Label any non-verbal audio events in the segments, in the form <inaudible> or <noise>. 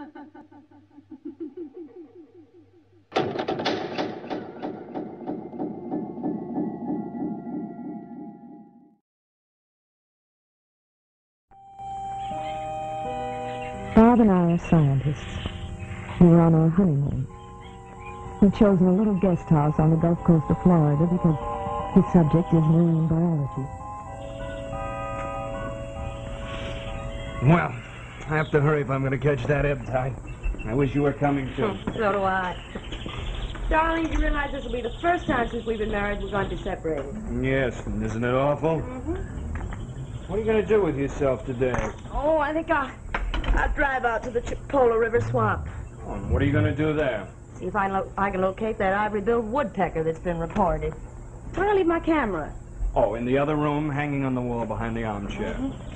Bob and I are scientists. We were on our honeymoon. We've chosen a little guest house on the Gulf Coast of Florida because his subject is marine biology. Well, I have to hurry if I'm going to catch that ebb tide. I wish you were coming too. So do I. Darling, do you realize this will be the first time since we've been married we're going to be separated. Yes, and isn't it awful? Mm -hmm. What are you going to do with yourself today? Oh, I think I'll, I'll drive out to the Chipola River swamp. Oh, and what are you going to do there? See if I, I can locate that ivory-billed woodpecker that's been reported. Where I leave my camera? Oh, in the other room, hanging on the wall behind the armchair. Darling,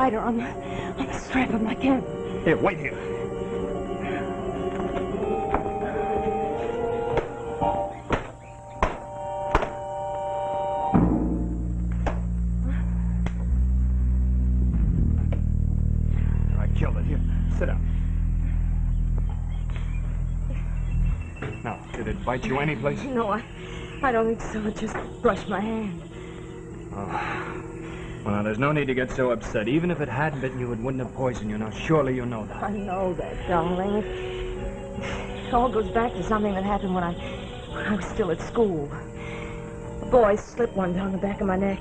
On the, on the strap of my camera. Here, wait here. I killed it. Here, sit down. Now, did it bite you anyplace? No, I, I don't think so. It just brushed my hand. Oh. Well, there's no need to get so upset. Even if it had bitten you, it wouldn't have poisoned you. Now, surely you know that. I know that, darling. It all goes back to something that happened when I, when I was still at school. A boy slipped one down the back of my neck.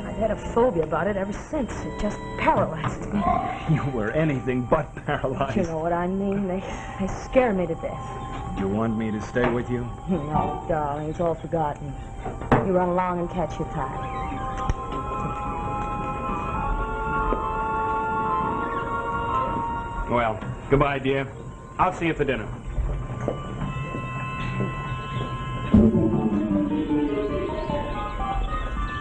I've had a phobia about it ever since. It just paralyzed me. <laughs> You were anything but paralyzed. You know what I mean? They, they scare me to death. You want me to stay with you? No, darling, it's all forgotten. You run along and catch your tide. Well, goodbye, dear. I'll see you for dinner.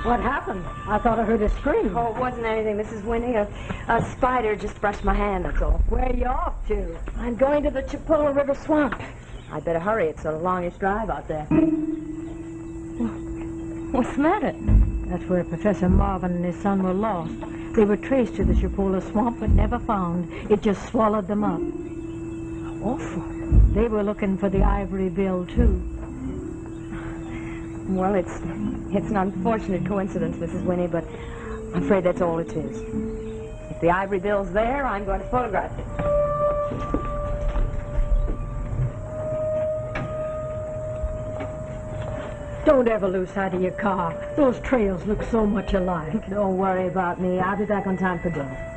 What happened? I thought I heard a scream. Oh, it wasn't anything, Mrs. Winnie. A, a spider just brushed my hand, that's all. Where are you off to? I'm going to the Chipola River swamp. I'd better hurry. It's the longest drive out there. What's the matter? That's where Professor Marvin and his son were lost. They were traced to the Chipola swamp but never found. It just swallowed them up. Awful. They were looking for the ivory bill, too. Well, it's it's an unfortunate coincidence, Mrs. Winnie, but I'm afraid that's all it is. If the ivory bill's there, I'm going to photograph it. Don't ever lose sight of your car. Those trails look so much alike. Don't worry about me. I'll be back on time for dinner.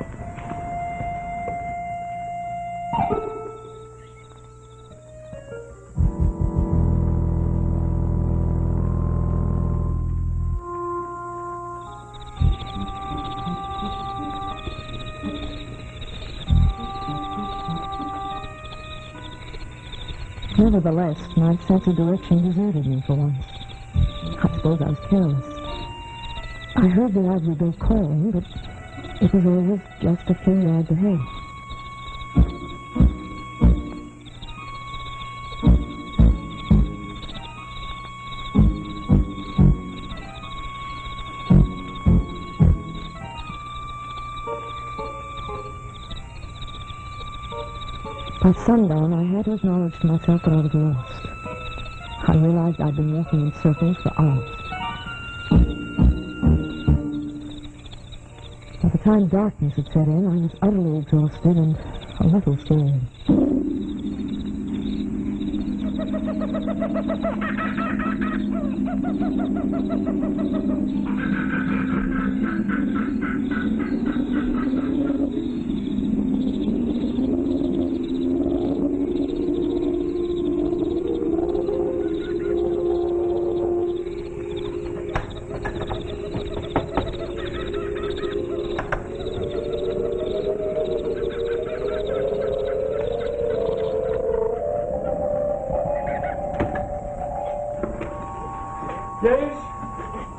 Nevertheless, my sense of direction deserted me for once. I suppose I was careless. I heard the bill calling, but it was always just a few yards ahead. By sundown, I had to acknowledge to myself that I was lost. I realized I'd been walking in circles for hours. By the time darkness had set in, I was utterly exhausted and a little scared. <laughs>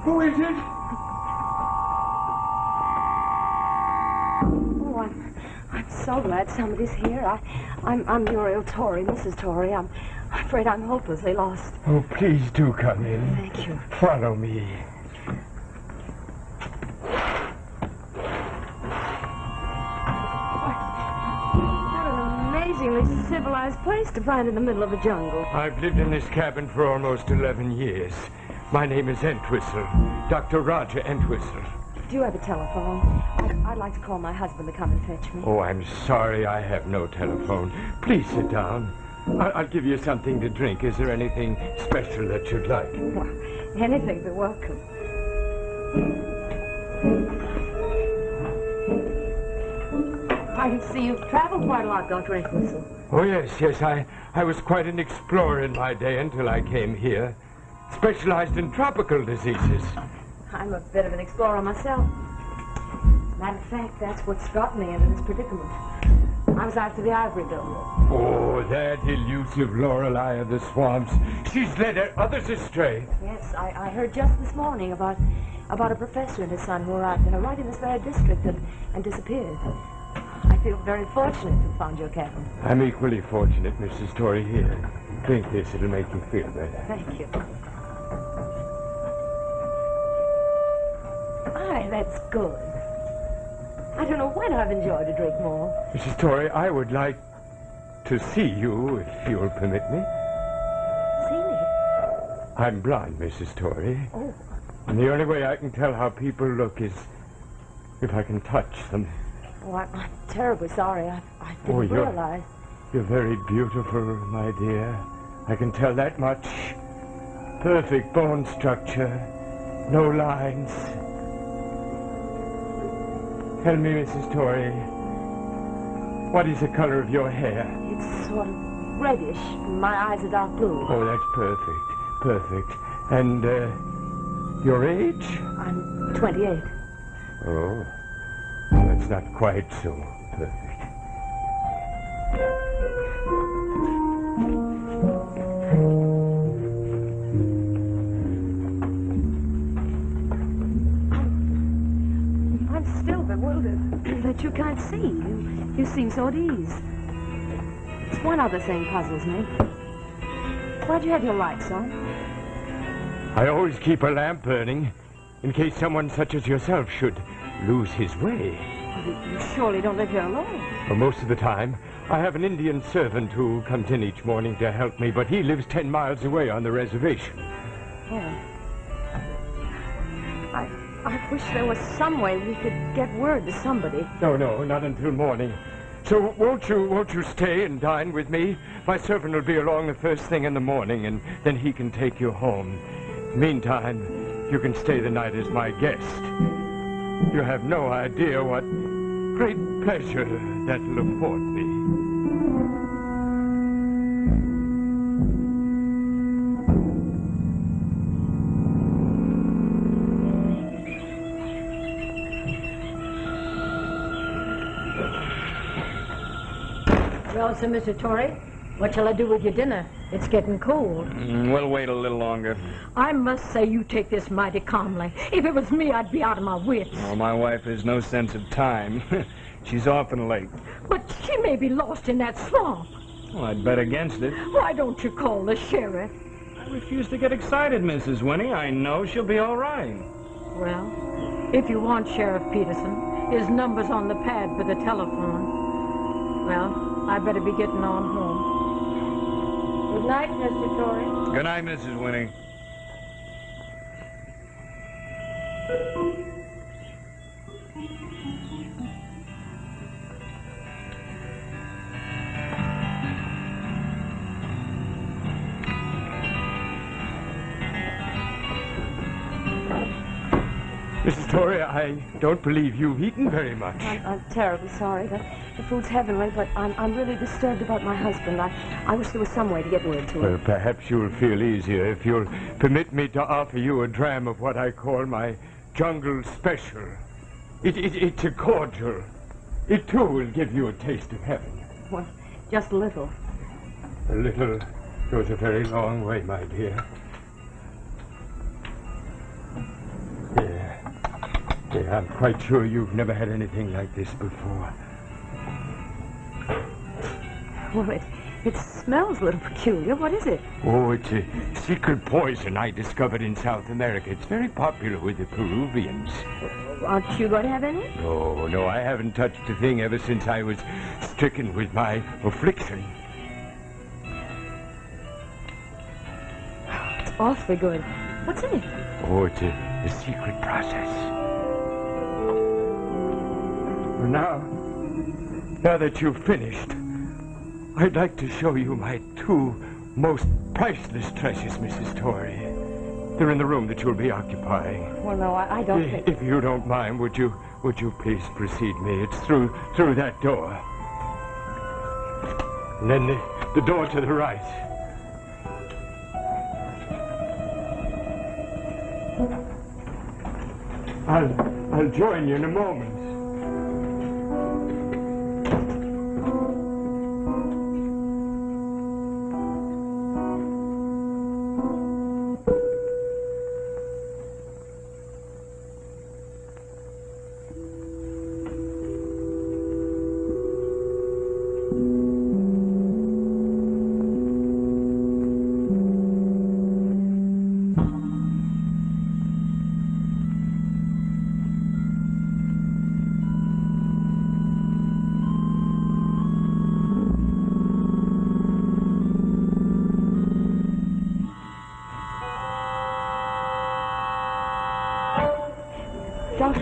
Who is it? Oh, I'm, I'm so glad somebody's here. I, I'm, I'm Muriel Torrey, Mrs. Torrey. I'm, I'm afraid I'm hopelessly lost. Oh, please do come in. Thank you. Follow me. What an amazingly civilized place to find in the middle of a jungle. I've lived in this cabin for almost 11 years. My name is Entwistle, Dr. Roger Entwistle. Do you have a telephone? I'd, I'd like to call my husband to come and fetch me. Oh, I'm sorry I have no telephone. Please sit down. I- I'll give you something to drink. Is there anything special that you'd like? Well, anything but welcome. I see you've traveled quite a lot, Dr. Entwistle. Oh, yes, yes. I, I was quite an explorer in my day until I came here. Specialized in tropical diseases. I'm a bit of an explorer myself. Matter of fact, that's what's got me into this predicament. I was after the ivory dome. Oh, that elusive Lorelei of the swamps. She's led her others astray. Yes, I, I heard just this morning about about a professor and his son who arrived there right in this very district and, and disappeared. I feel very fortunate to have found your cabin. I'm equally fortunate, Mrs. Torrey. Here, drink this. It'll make you feel better. Thank you. Aye, that's good. I don't know when I've enjoyed a drink more. Mrs. Torrey, I would like to see you, if you'll permit me. See me? I'm blind, Mrs. Torrey. Oh, And the only way I can tell how people look is if I can touch them. oh I, I'm terribly sorry. I, I didn't Oh, you're- realize. You're very beautiful, my dear. I can tell that much. Perfect bone structure. No lines. Tell me, Mrs. Torrey, what is the color of your hair? It's sort of reddish. My eyes are dark blue. Oh, that's perfect. Perfect. And, uh, your age? I'm 28. Oh, that's not quite so perfect. That you can't see. You, you seem so at ease. It's one other thing puzzles me. Why'd you have your lights on? I always keep a lamp burning in case someone such as yourself should lose his way. You, you surely don't live here alone. For most of the time, I have an Indian servant who comes in each morning to help me, but he lives ten miles away on the reservation. Well, I, I wish there was some way we could get word to somebody. No, no, not until morning. So won't you, won't you stay and dine with me? My servant will be along the first thing in the morning, and then he can take you home. Meantime, you can stay the night as my guest. You have no idea what great pleasure that'll afford me. Well, Sir Mr. Torrey, what shall I do with your dinner? It's getting cold. Mm, we'll wait a little longer. I must say you take this mighty calmly. If it was me, I'd be out of my wits. Well, my wife has no sense of time. <laughs> She's often late. But she may be lost in that swamp. Well, I'd bet against it. Why don't you call the sheriff? I refuse to get excited, Mrs. Winnie. I know she'll be all right. Well, if you want Sheriff Peterson, his number's on the pad for the telephone. Well, I better be getting on home. Good night, Mr. Torrey. Good night, Mrs. Winnie. Mrs. Torrey, I don't believe you've eaten very much. I'm, I'm terribly sorry. The, the food's heavenly, but I'm, I'm really disturbed about my husband. I, I wish there was some way to get word to him. Well, perhaps you'll feel easier if you'll permit me to offer you a dram of what I call my jungle special. It, it, it's a cordial. It, too, will give you a taste of heaven. Well, just a little. A little goes a very long way, my dear. Yeah. I'm quite sure you've never had anything like this before. Well, it, it smells a little peculiar. What is it? Oh, it's a secret poison I discovered in South America. It's very popular with the Peruvians. Aren't you going to have any? No, no, I haven't touched a thing ever since I was stricken with my affliction. It's awfully good. What's in it? Oh, it's a, a secret process. Now, now that you've finished, I'd like to show you my two most priceless treasures, Mrs. Torrey. They're in the room that you'll be occupying. Well, no, I, I don't If, think... if you don't mind, would you would you please precede me? It's through through that door. And then the, the door to the right. I'll I'll join you in a moment.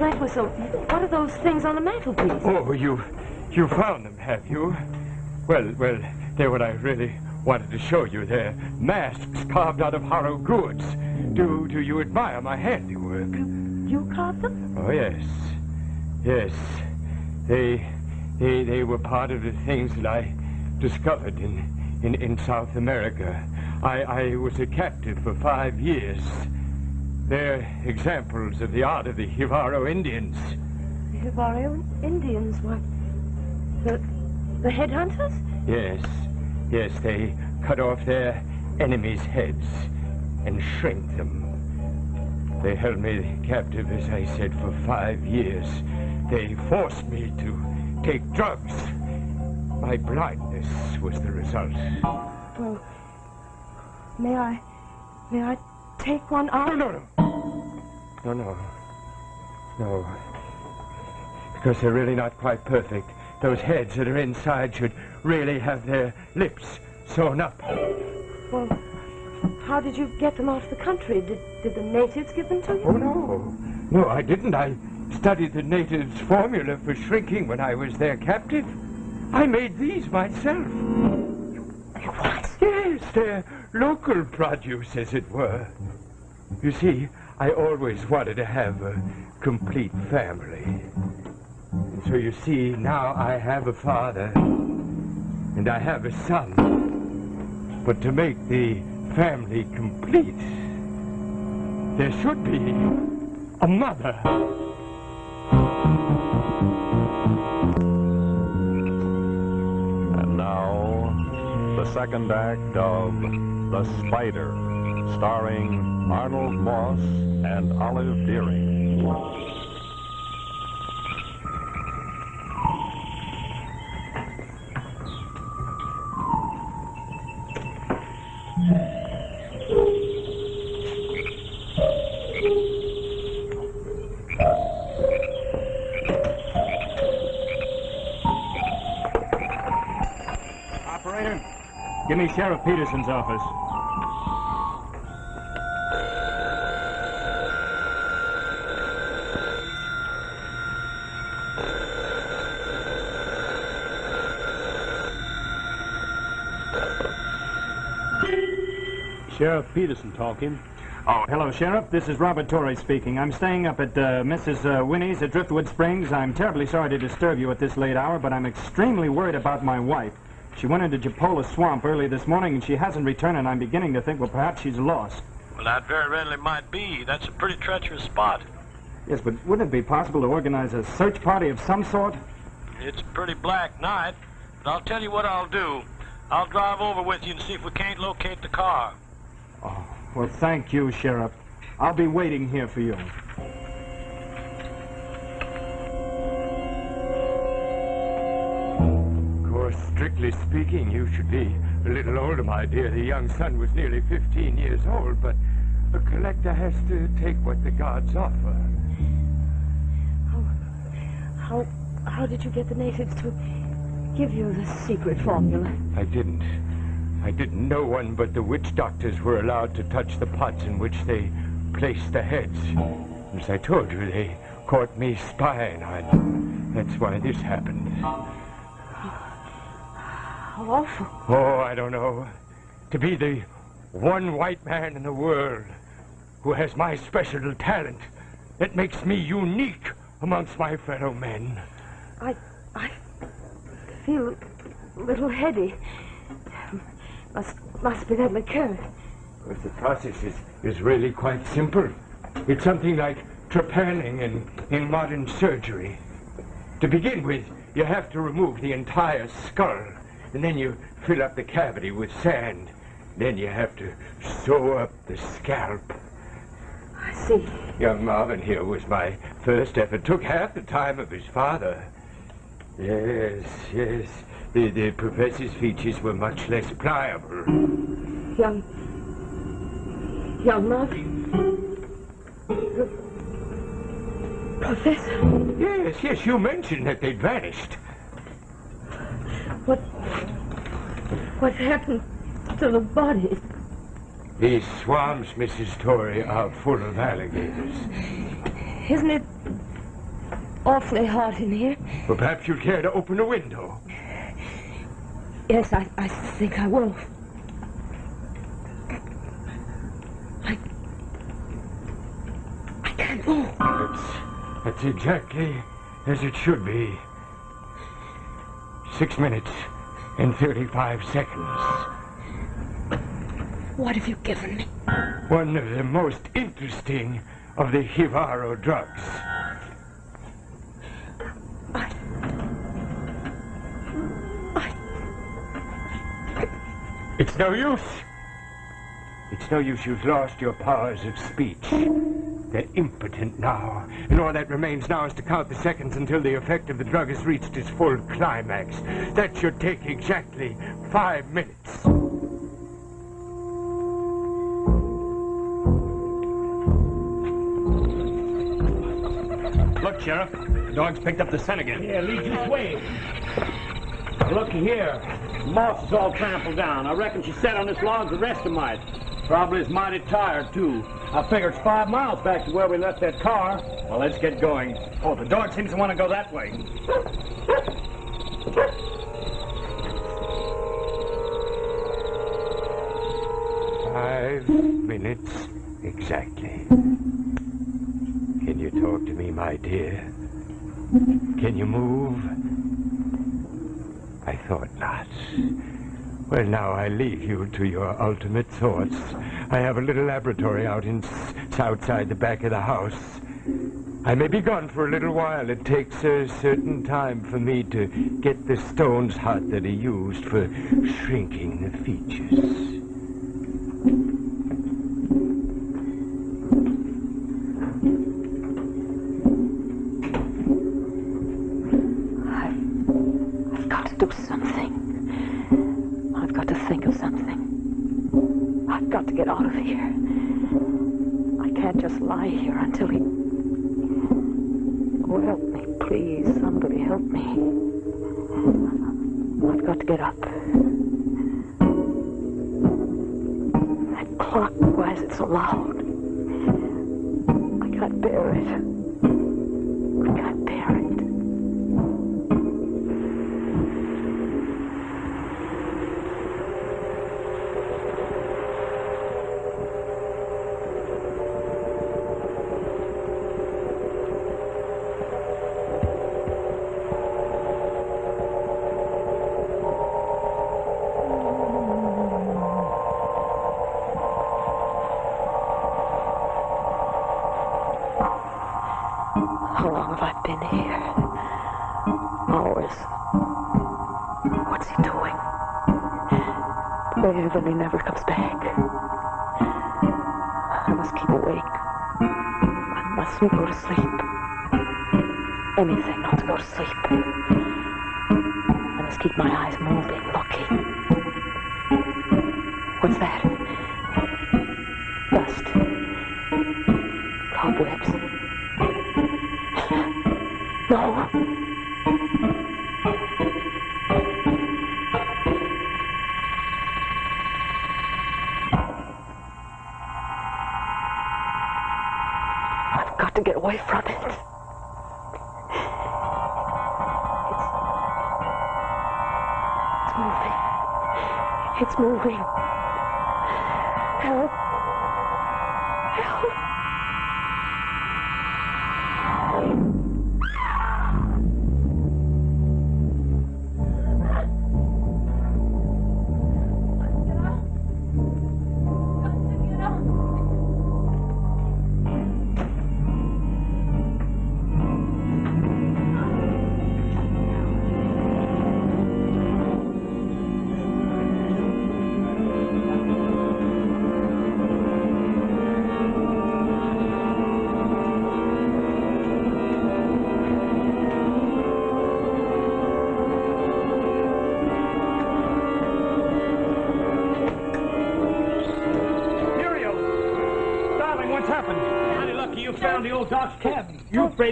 What are those things on the mantelpiece? Oh, you you found them, have you? Well, well, they're what I really wanted to show you. They're masks carved out of horror goods. Do do you admire my handiwork? You carved them? Oh yes, yes. They they they were part of the things that I discovered in in, in South America. I I was a captive for five years. They're examples of the art of the Jivaro Indians. The Jivaro Indians, what? The, the headhunters? Yes, yes, they cut off their enemies' heads and shrink them. They held me captive, as I said, for five years. They forced me to take drugs. My blindness was the result. Well, may I, may I take one No, no, no. No, no. No. Because they're really not quite perfect. Those heads that are inside should really have their lips sewn up. Well, how did you get them out of the country? Did, did the natives give them to you? Oh, no. No, I didn't. I studied the natives' formula for shrinking when I was their captive. I made these myself. Yes, they're local produce, as it were. You see, I always wanted to have a complete family. And so you see, now I have a father, and I have a son. But to make the family complete, there should be a mother. Second act of The Spider, starring Arnold Moss and Olive Deering. Sheriff Peterson's office. Sheriff Peterson talking. Oh, hello, Sheriff. This is Robert Torrey speaking. I'm staying up at uh, Mrs. Uh, Winnie's at Driftwood Springs. I'm terribly sorry to disturb you at this late hour, but I'm extremely worried about my wife. She went into Chipola Swamp early this morning, and she hasn't returned, and I'm beginning to think, well, perhaps she's lost. Well, that very readily might be. That's a pretty treacherous spot. Yes, but wouldn't it be possible to organize a search party of some sort? It's a pretty black night, but I'll tell you what I'll do. I'll drive over with you and see if we can't locate the car. Oh, well, thank you, Sheriff. I'll be waiting here for you. Strictly speaking, you should be a little older, my dear. The young son was nearly 15 years old, but a collector has to take what the gods offer. How, how how did you get the natives to give you the secret formula? I didn't. I didn't. No one but the witch doctors were allowed to touch the pots in which they placed the heads. As I told you, they caught me spying on them. That's why this happened. How awful. Oh, I don't know. To be the one white man in the world who has my special talent that makes me unique amongst my fellow men. I, I feel a little heady. Must, must be that liqueur. But the process is, is really quite simple. It's something like trepanning in, in modern surgery. To begin with, you have to remove the entire skull, and then you fill up the cavity with sand. Then you have to sew up the scalp. I see. Young Marvin here was my first effort. Took half the time of his father. Yes, yes. The, the professor's features were much less pliable. Young. Young Marvin. Professor, Yes, yes, you mentioned that they'd vanished. What. What happened to the bodies? These swamps, Mrs. Torrey, are full of alligators. Isn't it awfully hot in here? Well, perhaps you'd care to open a window. Yes, I, I think I will. I. I can't move. That's, that's exactly as it should be. Six minutes and 35 seconds. What have you given me? One of the most interesting of the Jivaro drugs. I. I. It's no use. It's no use. You've lost your powers of speech. They're impotent now. And all that remains now is to count the seconds until the effect of the drug has reached its full climax. That should take exactly five minutes. Look, Sheriff, the dog's picked up the scent again. Yeah, lead this way. Look here. Moss is all trampled down. I reckon she sat on this log the rest of night. Probably is mighty tired, too. I figure it's five miles back to where we left that car. Well, let's get going. Oh, the dog seems to want to go that way. Five minutes exactly. Can you talk to me, my dear? Can you move? I thought not. Well, now I leave you to your ultimate thoughts. I have a little laboratory out in outside the back of the house. I may be gone for a little while. It takes a certain time for me to get the stones hot that are used for shrinking the features. I've got to do something. I've got to think of something. I've got to get out of here. I can't just lie here until he. Oh, help me, please. Somebody help me. I've got to get up. That clock, why is it so loud? I can't bear it. Than he never comes back. I must keep awake. I mustn't go to sleep. Anything not to go to sleep. I must keep my eyes moving, looking. What's that? Dust. Cobwebs. <laughs> No.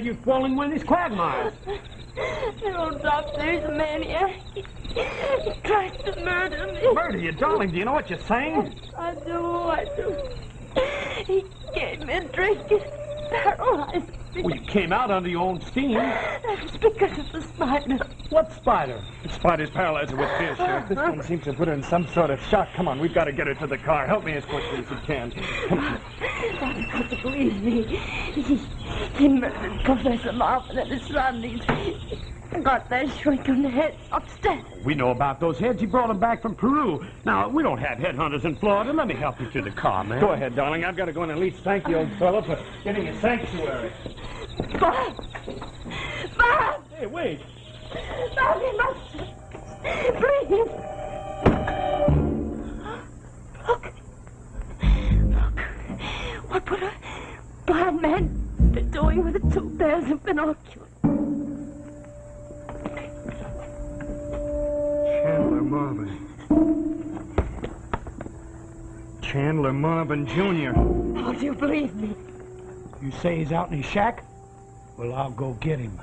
You afraid you've fallen in one of these quagmires. The old doctor's a maniac. He tries to murder me. Murder you, darling. Do you know what you're saying? I do, I do. He gave me a drink and paralyzed me. Well, you came out under your own steam. That was because of the spider. What spider? The spider's paralyzed her with fear, Sheriff. This one seems to put her in some sort of shock. Come on, we've got to get her to the car. Help me as quickly as you can. Come on. I've got to believe me. He, he murdered Professor Marvin and his son. He's got their shrunken heads upstairs. We know about those heads. You brought them back from Peru. Now, we don't have headhunters in Florida. Let me help you to the car, man. Go ahead, darling. I've got to go in and at least thank the old fellow for getting a sanctuary. Bob! Bob! Hey, wait. Bob, you must... Please! With the two pairs of binoculars? Chandler Marvin. Chandler Marvin Jr. How do you believe me? You say he's out in his shack? Well, I'll go get him.